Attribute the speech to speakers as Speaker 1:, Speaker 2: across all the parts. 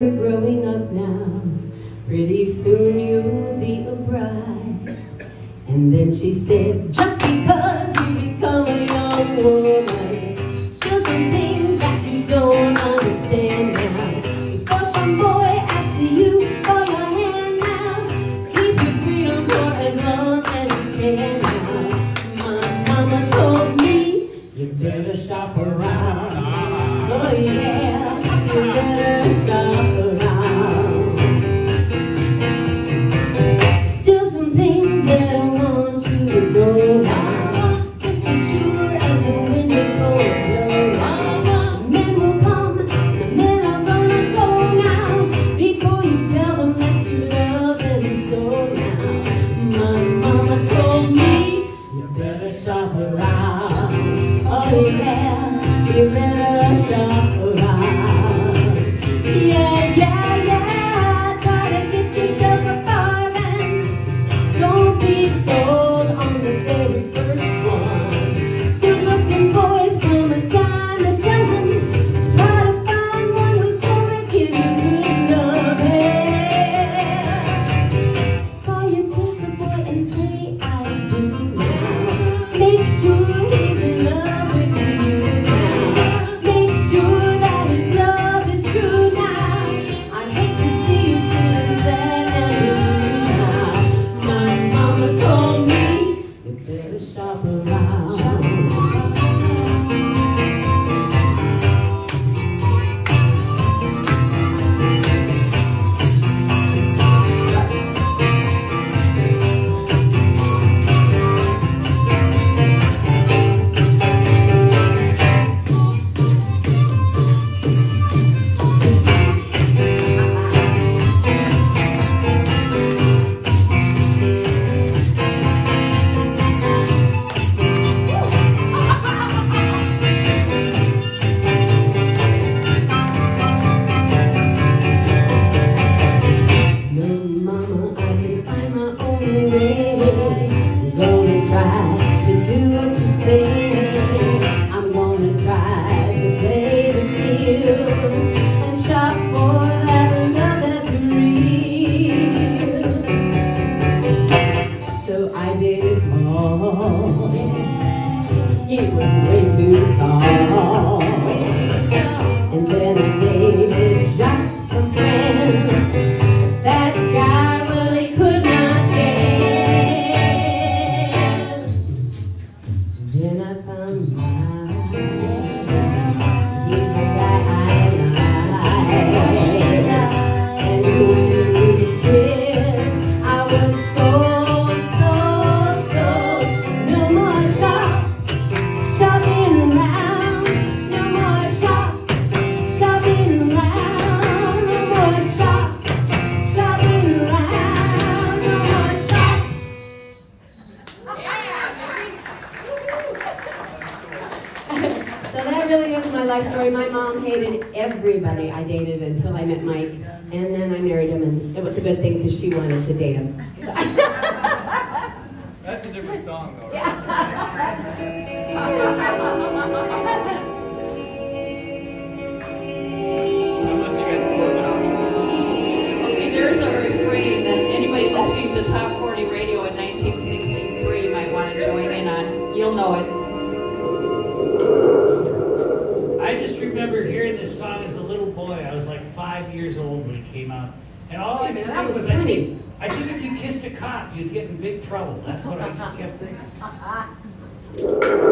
Speaker 1: You're growing up now, pretty soon you'll be a bride. And then she said, just Gracias. long. It was way too long. my mom hated everybody I dated until I met Mike. And then I married him, and it was a good thing because she wanted to date him.
Speaker 2: That's a different song, though. Right?
Speaker 3: Yeah. five years old when it came out. And all I could think
Speaker 1: was,
Speaker 3: I think, I think if you kissed a cop, you'd get in big trouble. That's what I just kept thinking.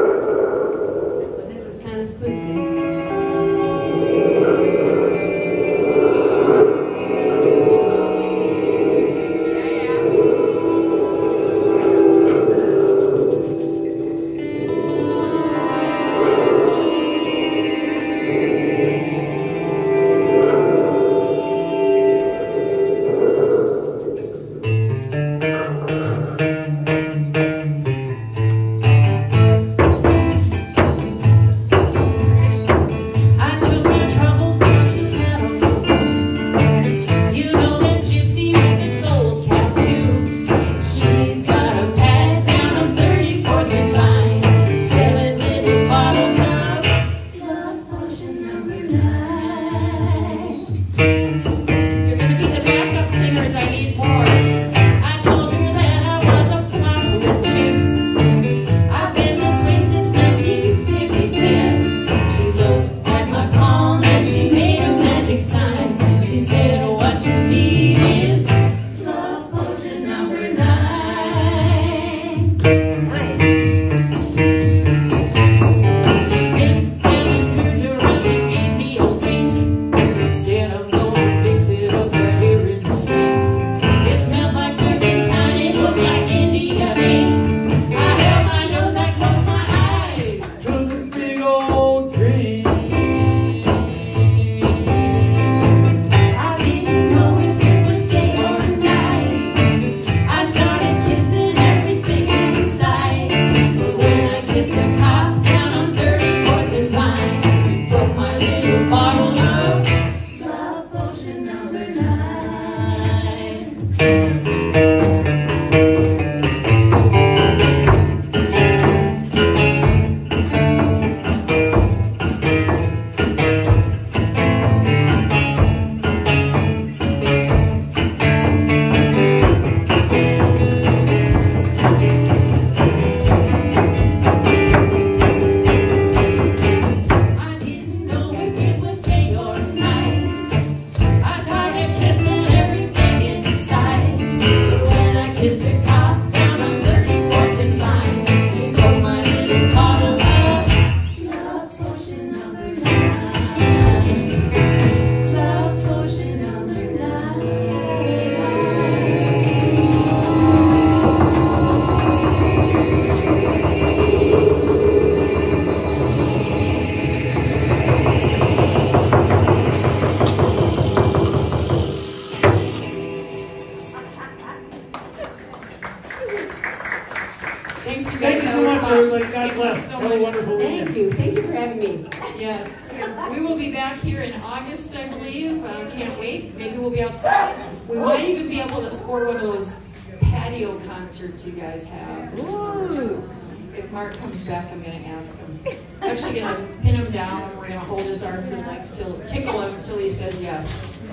Speaker 3: Have a wonderful weekend.
Speaker 1: Thank you, thank you for having me.
Speaker 4: Yes. We will be back here in August, I believe. Uh, can't wait. Maybe we'll be outside. We might even be able to score one of those patio concerts you guys have this summer. So If Mark comes back, I'm gonna ask him. I'm Actually gonna pin him down. And we're gonna hold his arms and legs till, tickle him until he says yes.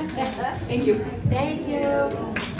Speaker 4: Thank you.
Speaker 1: Thank you.